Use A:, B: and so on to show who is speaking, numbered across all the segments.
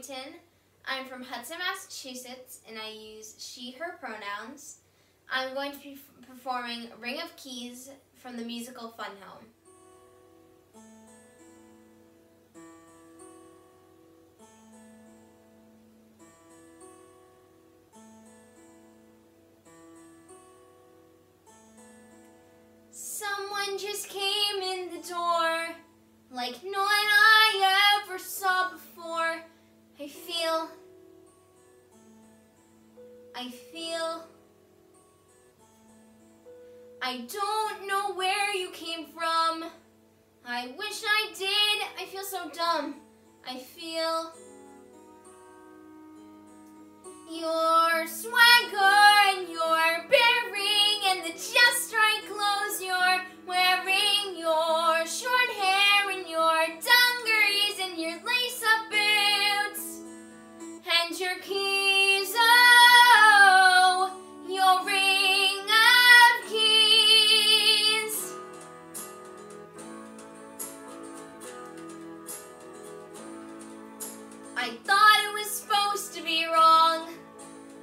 A: Harrington. I'm from Hudson, Massachusetts, and I use she, her pronouns. I'm going to be performing Ring of Keys from the musical Fun Home. Someone just came in the door like no one I feel, I don't know where you came from. I wish I did. I feel so dumb. I feel I thought it was supposed to be wrong,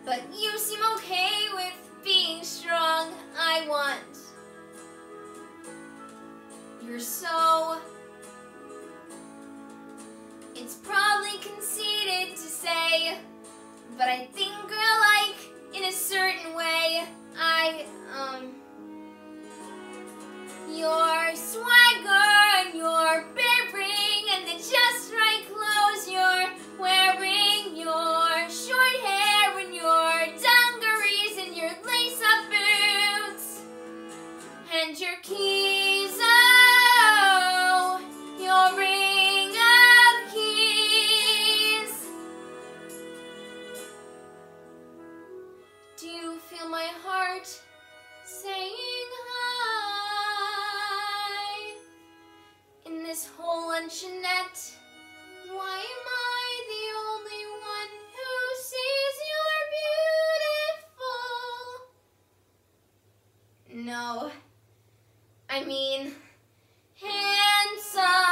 A: but you seem okay with being strong. I want. You're so. It's probably conceited to say, but I think girl like in a certain and your keys, oh, your ring of keys. Do you feel my heart saying hi? In this whole I mean, handsome.